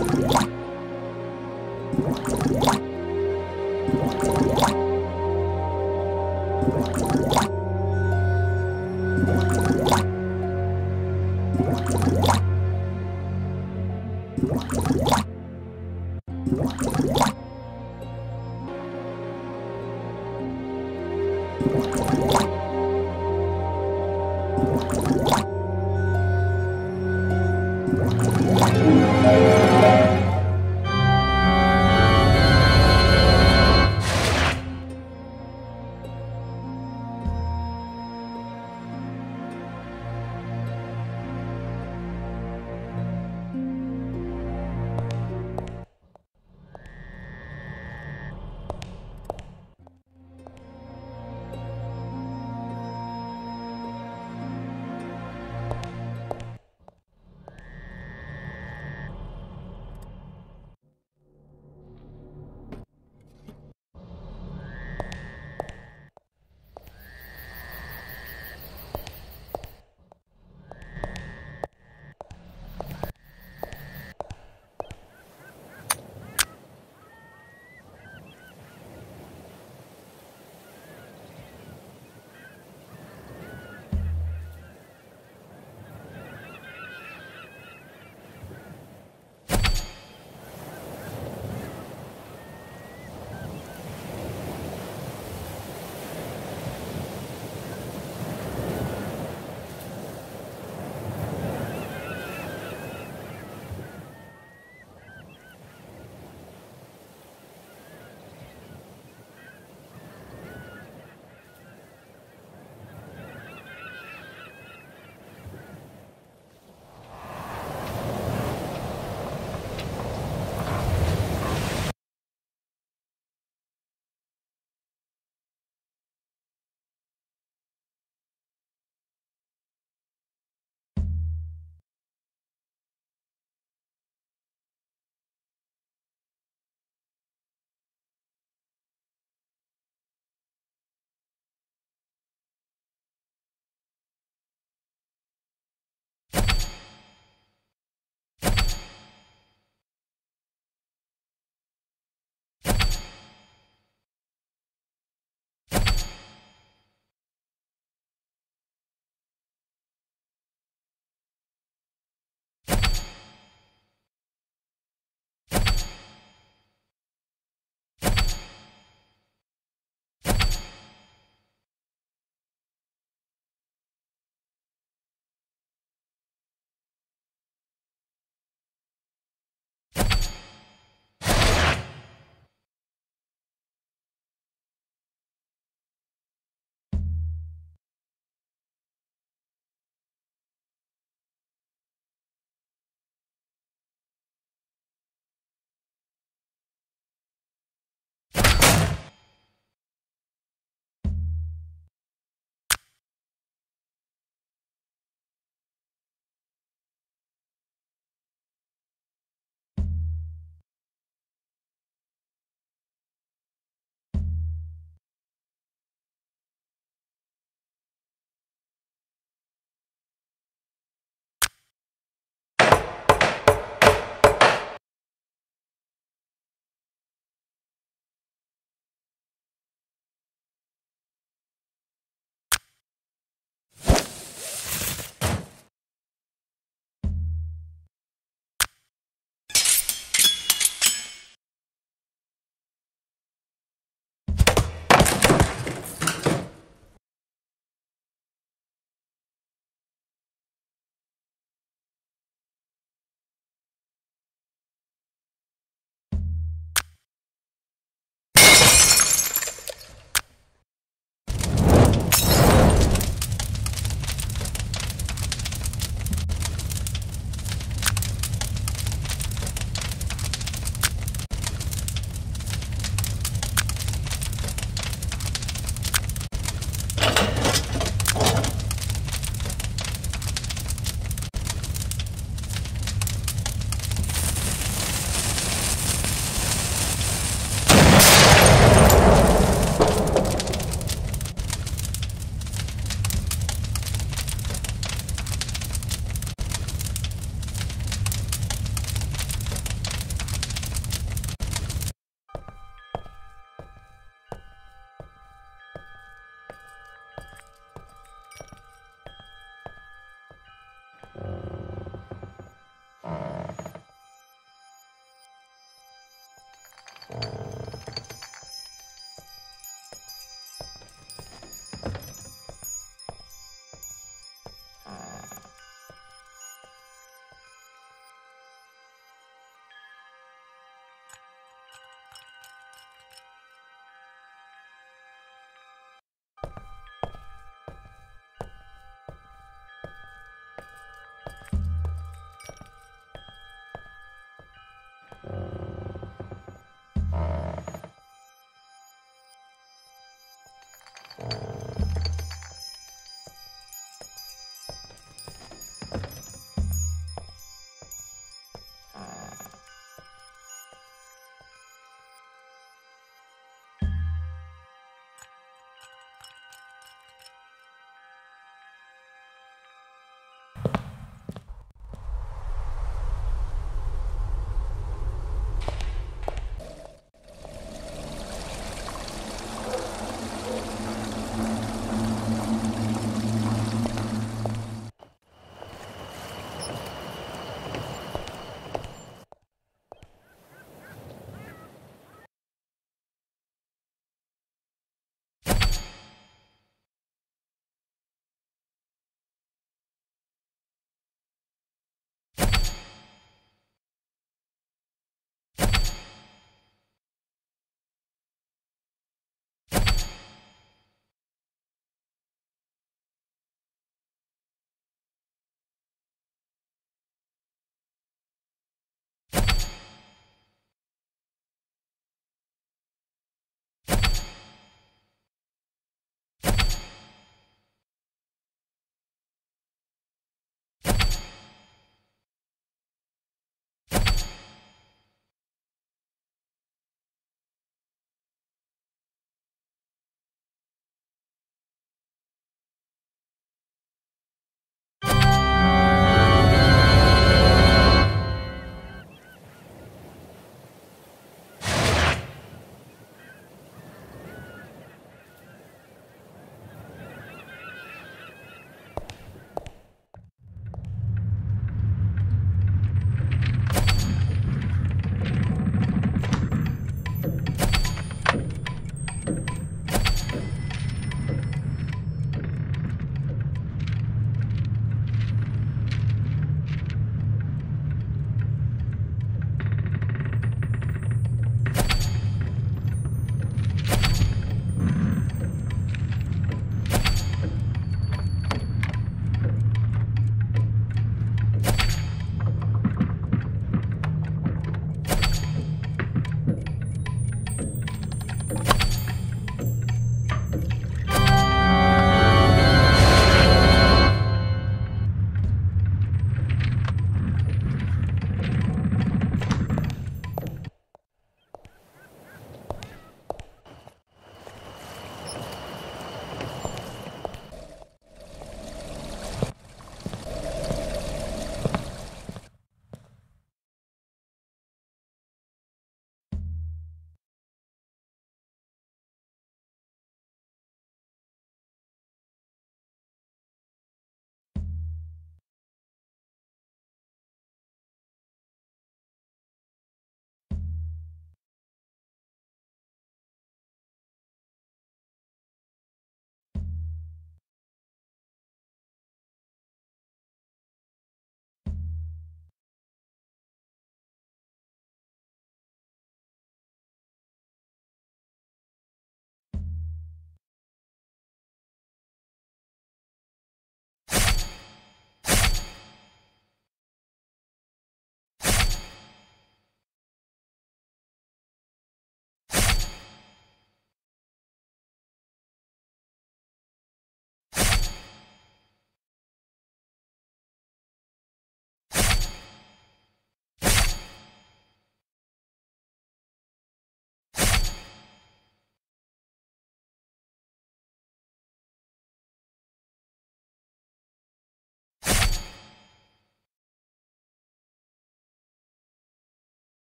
you.